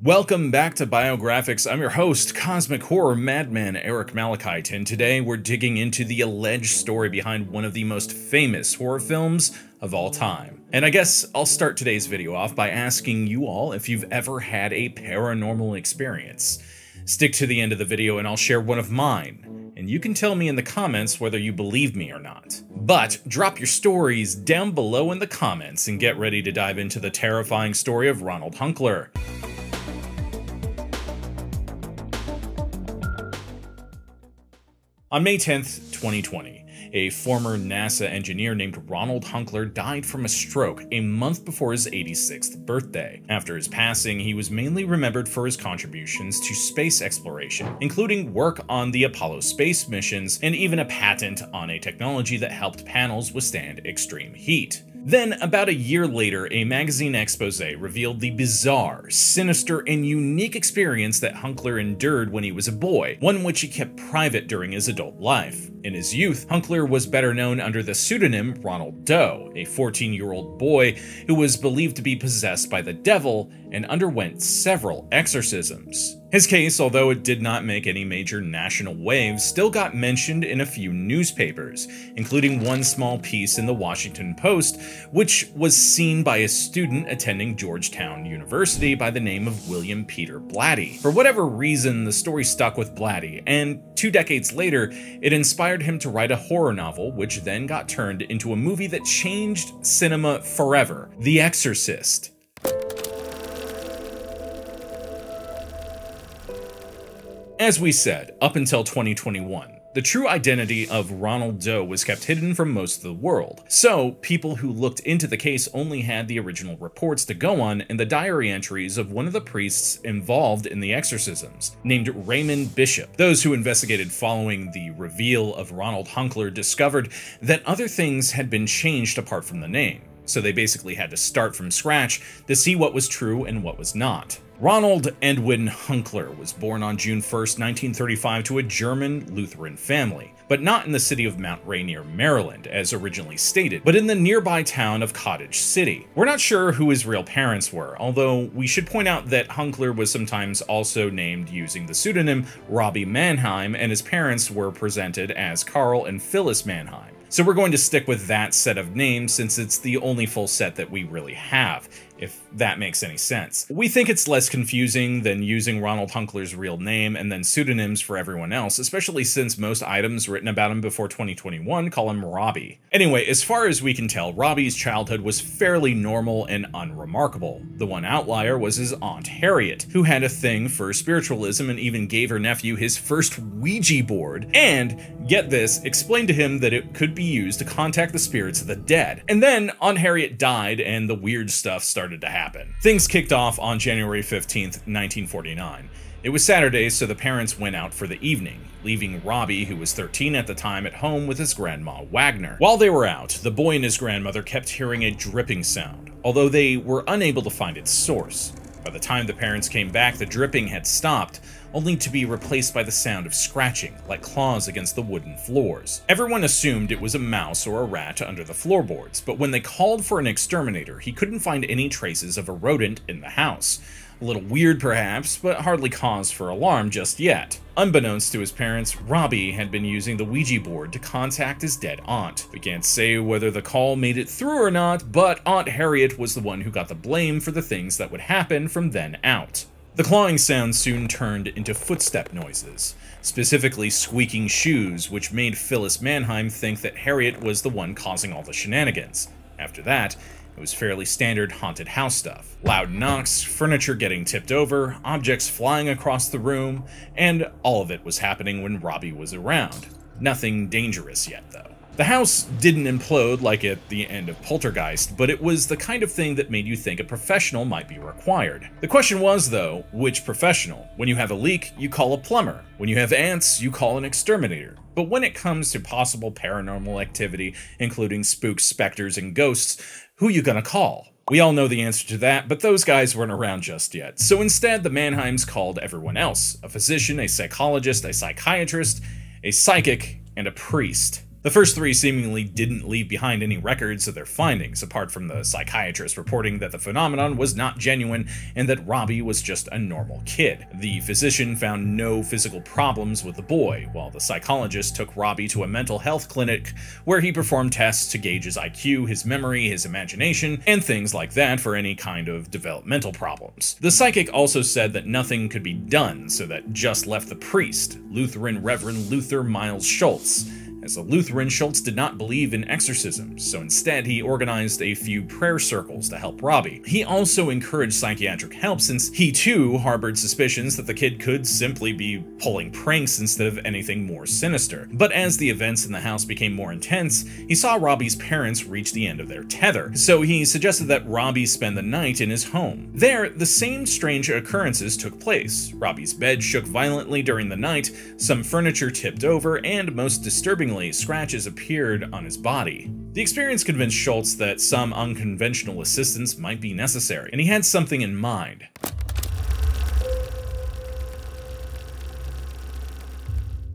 Welcome back to Biographics. I'm your host, Cosmic Horror Madman Eric Malachite, and today we're digging into the alleged story behind one of the most famous horror films of all time. And I guess I'll start today's video off by asking you all if you've ever had a paranormal experience. Stick to the end of the video and I'll share one of mine, and you can tell me in the comments whether you believe me or not. But drop your stories down below in the comments and get ready to dive into the terrifying story of Ronald Hunkeler. On May 10th, 2020, a former NASA engineer named Ronald Hunkeler died from a stroke a month before his 86th birthday. After his passing, he was mainly remembered for his contributions to space exploration, including work on the Apollo space missions and even a patent on a technology that helped panels withstand extreme heat. Then, about a year later, a magazine expose revealed the bizarre, sinister, and unique experience that Hunkeler endured when he was a boy, one which he kept private during his adult life. In his youth, Hunkeler was better known under the pseudonym Roland Doe, a 14-year-old boy who was believed to be possessed by the devil and underwent several exorcisms. His case, although it did not make any major national waves, still got mentioned in a few newspapers, including one small piece in the Washington Post, which was seen by a student attending Georgetown University by the name of William Peter Blatty. For whatever reason, the story stuck with Blatty, and two decades later, it inspired him to write a horror novel, which then got turned into a movie that changed cinema forever The Exorcist. As we said, up until 2021, the true identity of Roland Doe was kept hidden from most of the world, so people who looked into the case only had the original reports to go on and the diary entries of one of the priests involved in the exorcisms, named Raymond Bishop. Those who investigated following the reveal of Ronald Hunkeler discovered that other things had been changed apart from the name, so they basically had to start from scratch to see what was true and what was not. Ronald Edwin Hunkeler was born on June 1, 1935 to a German Lutheran family, but not in the city of Mount Rainier, Maryland, as originally stated, but in the nearby town of Cottage City. We're not sure who his real parents were, although we should point out that Hunkeler was sometimes also named using the pseudonym Robbie Mannheim, and his parents were presented as Carl and Phyllis Mannheim. So we're going to stick with that set of names since it's the only full set that we really have if that makes any sense. We think it's less confusing than using Ronald Hunkeler's real name and then pseudonyms for everyone else, especially since most items written about him before 2021 call him Robbie. Anyway, as far as we can tell, Robbie's childhood was fairly normal and unremarkable. The one outlier was his Aunt Harriet, who had a thing for spiritualism and even gave her nephew his first Ouija board, and, get this, explained to him that it could be used to contact the spirits of the dead. And then Aunt Harriet died and the weird stuff started started to happen. Things kicked off on January 15th, 1949. It was Saturday, so the parents went out for the evening, leaving Robbie, who was 13 at the time, at home with his grandma Wagner. While they were out, the boy and his grandmother kept hearing a dripping sound, although they were unable to find its source. By the time the parents came back, the dripping had stopped, only to be replaced by the sound of scratching, like claws against the wooden floors. Everyone assumed it was a mouse or a rat under the floorboards, but when they called for an exterminator, he couldn't find any traces of a rodent in the house. A little weird perhaps, but hardly cause for alarm just yet. Unbeknownst to his parents, Robbie had been using the Ouija board to contact his dead aunt. We can't say whether the call made it through or not, but Aunt Harriet was the one who got the blame for the things that would happen from then out. The clawing sound soon turned into footstep noises, specifically squeaking shoes, which made Phyllis Mannheim think that Harriet was the one causing all the shenanigans. After that, it was fairly standard haunted house stuff. Loud knocks, furniture getting tipped over, objects flying across the room, and all of it was happening when Robbie was around. Nothing dangerous yet, though. The house didn't implode like at the end of Poltergeist, but it was the kind of thing that made you think a professional might be required. The question was, though, which professional? When you have a leak, you call a plumber. When you have ants, you call an exterminator. But when it comes to possible paranormal activity, including spooks, specters, and ghosts, who you gonna call? We all know the answer to that, but those guys weren't around just yet. So instead, the Mannheims called everyone else a physician, a psychologist, a psychiatrist, a psychic, and a priest. The first three seemingly didn't leave behind any records of their findings, apart from the psychiatrist reporting that the phenomenon was not genuine and that Robbie was just a normal kid. The physician found no physical problems with the boy, while the psychologist took Robbie to a mental health clinic where he performed tests to gauge his IQ, his memory, his imagination, and things like that for any kind of developmental problems. The psychic also said that nothing could be done, so that just left the priest, Lutheran Reverend Luther Miles Schulze, as a Lutheran, Schulze did not believe in exorcisms, so instead he organized a few prayer circles to help Robbie. He also encouraged psychiatric help since he too harbored suspicions that the kid could simply be pulling pranks instead of anything more sinister. But as the events in the house became more intense, he saw Robbie's parents reach the end of their tether, so he suggested that Robbie spend the night in his home. There, the same strange occurrences took place. Robbie's bed shook violently during the night, some furniture tipped over, and most disturbingly, scratches appeared on his body. The experience convinced Schulze that some unconventional assistance might be necessary, and he had something in mind.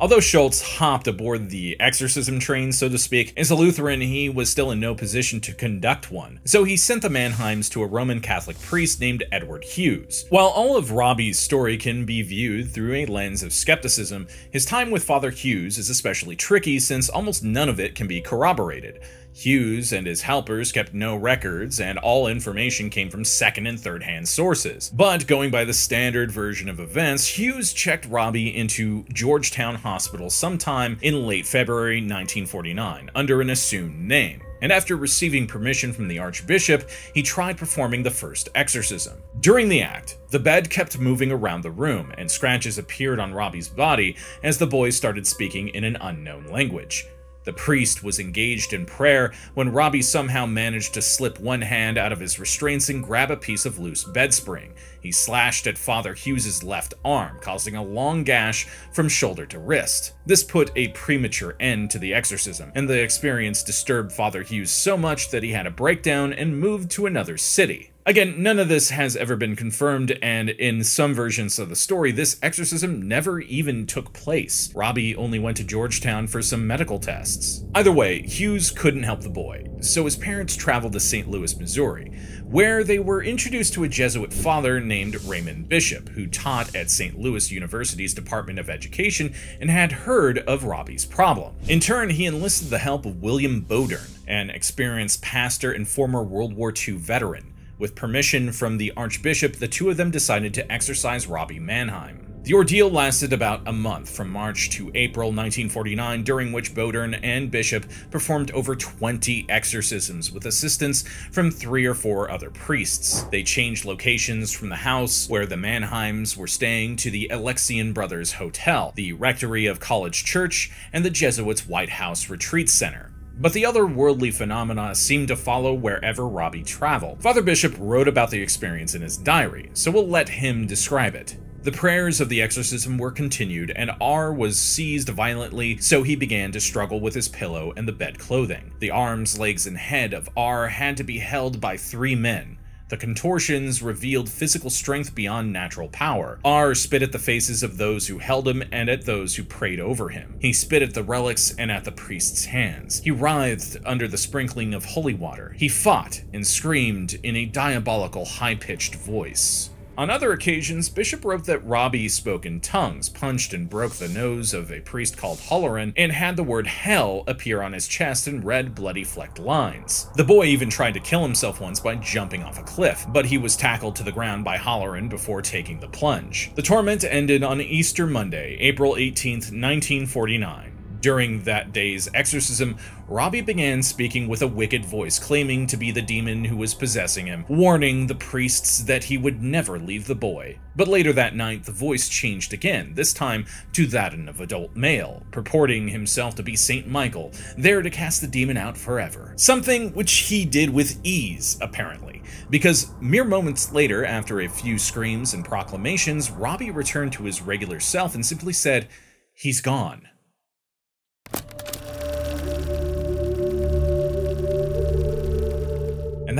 Although Schulze hopped aboard the exorcism train, so to speak, as a Lutheran, he was still in no position to conduct one. So he sent the Mannheims to a Roman Catholic priest named Edward Hughes. While all of Robbie's story can be viewed through a lens of skepticism, his time with Father Hughes is especially tricky since almost none of it can be corroborated. Hughes and his helpers kept no records, and all information came from second and third hand sources. But going by the standard version of events, Hughes checked Robbie into Georgetown Hospital sometime in late February 1949 under an assumed name and after receiving permission from the Archbishop, he tried performing the first exorcism. During the act, the bed kept moving around the room, and scratches appeared on Robbie's body as the boys started speaking in an unknown language. The priest was engaged in prayer when Robbie somehow managed to slip one hand out of his restraints and grab a piece of loose bedspring. He slashed at Father Hughes's left arm, causing a long gash from shoulder to wrist. This put a premature end to the exorcism, and the experience disturbed Father Hughes so much that he had a breakdown and moved to another city. Again, none of this has ever been confirmed, and in some versions of the story, this exorcism never even took place. Robbie only went to Georgetown for some medical tests. Either way, Hughes couldn't help the boy, so his parents traveled to St. Louis, Missouri, where they were introduced to a Jesuit father named Raymond Bishop, who taught at St. Louis University's Department of Education and had heard of Robbie's problem. In turn, he enlisted the help of William Bowdern, an experienced pastor and former World War II veteran. With permission from the Archbishop, the two of them decided to exorcise Robbie Mannheim. The ordeal lasted about a month, from March to April 1949, during which Bowdern and Bishop performed over 20 exorcisms with assistance from three or four other priests. They changed locations from the house where the Mannheims were staying to the Alexian Brothers Hotel, the rectory of College Church, and the Jesuits' White House Retreat Center. But the other worldly phenomena seemed to follow wherever Robbie traveled. Father Bishop wrote about the experience in his diary, so we'll let him describe it. The prayers of the exorcism were continued, and R was seized violently, so he began to struggle with his pillow and the bed clothing. The arms, legs, and head of R had to be held by three men, the contortions revealed physical strength beyond natural power. R spit at the faces of those who held him and at those who prayed over him. He spit at the relics and at the priest's hands. He writhed under the sprinkling of holy water. He fought and screamed in a diabolical high-pitched voice. On other occasions, Bishop wrote that Robbie spoke in tongues, punched and broke the nose of a priest called Halloran, and had the word hell appear on his chest in red, bloody flecked lines. The boy even tried to kill himself once by jumping off a cliff, but he was tackled to the ground by Halloran before taking the plunge. The torment ended on Easter Monday, April 18, 1949. During that day's exorcism, Robbie began speaking with a wicked voice, claiming to be the demon who was possessing him, warning the priests that he would never leave the boy. But later that night, the voice changed again, this time to that of an adult male, purporting himself to be St. Michael, there to cast the demon out forever. Something which he did with ease, apparently, because mere moments later, after a few screams and proclamations, Robbie returned to his regular self and simply said, He's gone.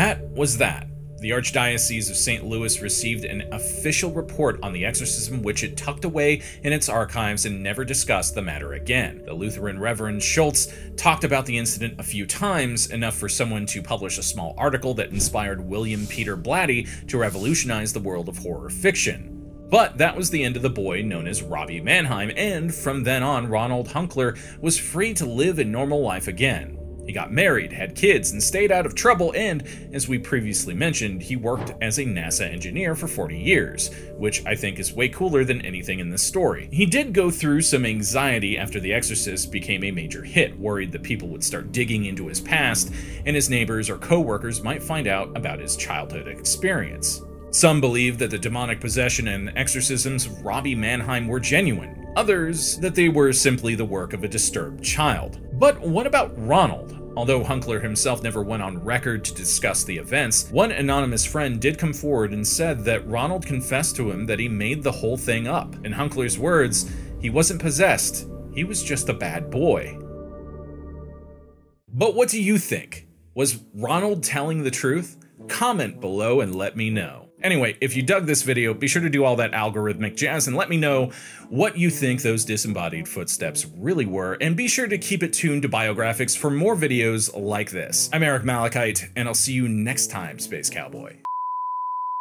That was that. The Archdiocese of St. Louis received an official report on the exorcism, which it tucked away in its archives and never discussed the matter again. The Lutheran Reverend Schulze talked about the incident a few times, enough for someone to publish a small article that inspired William Peter Blatty to revolutionize the world of horror fiction. But that was the end of the boy known as Robbie Mannheim, and from then on, Ronald Hunkeler was free to live a normal life again. He got married, had kids, and stayed out of trouble, and, as we previously mentioned, he worked as a NASA engineer for 40 years, which I think is way cooler than anything in this story. He did go through some anxiety after The Exorcist became a major hit, worried that people would start digging into his past, and his neighbors or co-workers might find out about his childhood experience. Some believe that the demonic possession and exorcisms of Robbie Mannheim were genuine, others that they were simply the work of a disturbed child. But what about Ronald? Although Hunkeler himself never went on record to discuss the events, one anonymous friend did come forward and said that Ronald confessed to him that he made the whole thing up. In Hunkeler's words, he wasn't possessed, he was just a bad boy. But what do you think? Was Ronald telling the truth? Comment below and let me know. Anyway, if you dug this video, be sure to do all that algorithmic jazz and let me know what you think those disembodied footsteps really were, and be sure to keep it tuned to Biographics for more videos like this. I'm Eric Malachite, and I'll see you next time, Space Cowboy.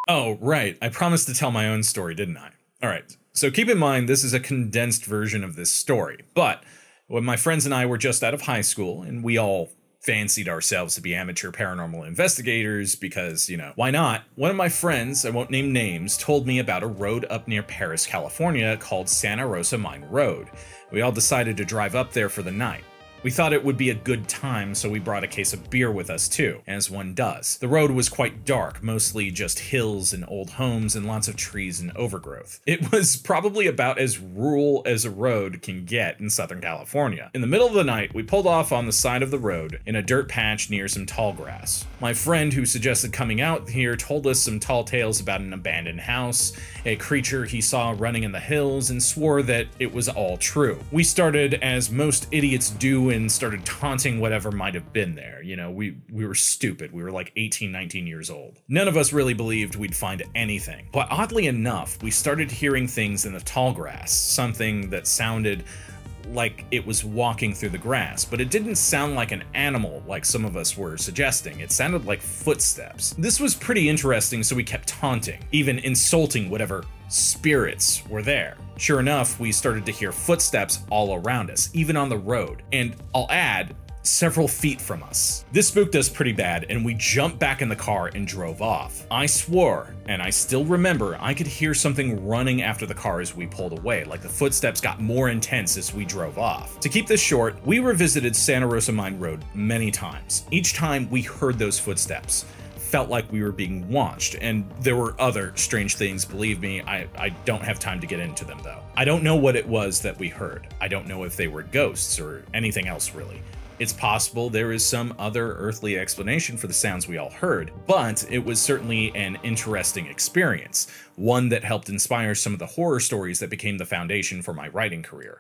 Oh, right, I promised to tell my own story, didn't I? Alright, so keep in mind this is a condensed version of this story, but when my friends and I were just out of high school, and we all fancied ourselves to be amateur paranormal investigators because, you know, why not? One of my friends, I won't name names, told me about a road up near Perris, California called Santa Rosa Mine Road. We all decided to drive up there for the night. We thought it would be a good time, so we brought a case of beer with us too, as one does. The road was quite dark, mostly just hills and old homes and lots of trees and overgrowth. It was probably about as rural as a road can get in Southern California. In the middle of the night, we pulled off on the side of the road in a dirt patch near some tall grass. My friend who suggested coming out here told us some tall tales about an abandoned house, a creature he saw running in the hills, and swore that it was all true. We started, as most idiots do and started taunting whatever might have been there. You know, we, we were stupid. We were like 18, 19 years old. None of us really believed we'd find anything. But oddly enough, we started hearing things in the tall grass, something that sounded like it was walking through the grass, but it didn't sound like an animal like some of us were suggesting. It sounded like footsteps. This was pretty interesting, so we kept taunting, even insulting whatever spirits were there. Sure enough, we started to hear footsteps all around us, even on the road. And I'll add, several feet from us. This spooked us pretty bad, and we jumped back in the car and drove off. I swore, and I still remember, I could hear something running after the car as we pulled away, like the footsteps got more intense as we drove off. To keep this short, we revisited Santa Rosa Mine Road many times. Each time we heard those footsteps felt like we were being watched, and there were other strange things, believe me. I, I don't have time to get into them, though. I don't know what it was that we heard. I don't know if they were ghosts or anything else, really. It's possible there is some other earthly explanation for the sounds we all heard, but it was certainly an interesting experience, one that helped inspire some of the horror stories that became the foundation for my writing career.